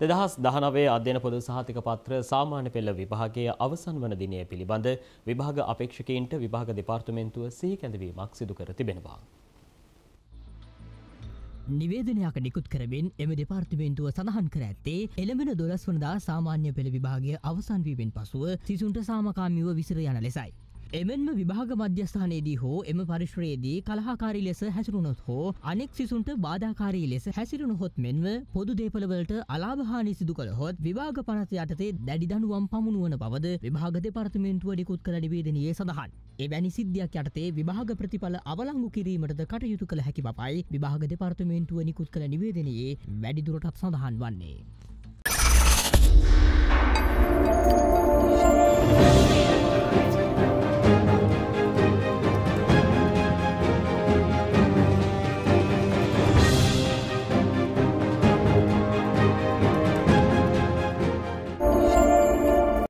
දෙදහස් දහනවේ අධ්‍යන පොදු සහතික පත්‍ර සාමාන්‍ය පෙළ විභාගයේ අවසන් වන දිනය පිළිබඳ විභාග අපේක්ෂකයින්ට විභාග දෙපාර්තමේන්තුව සිහි කැඳවීමක් සිදු කර තිබෙනවා. නිවේදනයක් නිකුත් කරමින් එම දෙපාර්තිමේන්තුව සඳහන් කර ඇත්තේ එළඹෙන දොළස් වනදා සාමාන්‍ය පෙළ විභාගය අවසන් වීමෙන් පසුව සිසුන්ට සාමකාමිව විසිර යන ලෙසයි. එමෙන්ම විභාග මධ්‍යස්ථානයේදී හෝ එම පරිශ්‍රයේදී කලහාකාරී ලෙස හැසිරුණොත් හෝ අනෙක් සිසුන්ට බාධාකාරී ලෙස හැසිරුණහොත් මෙන්ම පොදු දේපලවලට අලාභහානි සිදු කළහොත් විභාග පනත යටතේ දැඩි දනුවම් පමුණුවන බවද විභාග දෙපාර්තමේන්තුව නිකුත් කළ නිවේදනයේ සඳහන්. එවැනි සිද්ධියක් යටතේ විභාග ප්‍රතිඵල අවලංගු කිරීමටද කටයුතු කළ හැකි බවයි විභාග දෙපාර්තමේන්තුව නිකුත් කළ නිවේදනයේ වැඩිදුරටත් සඳහන් වන්නේ.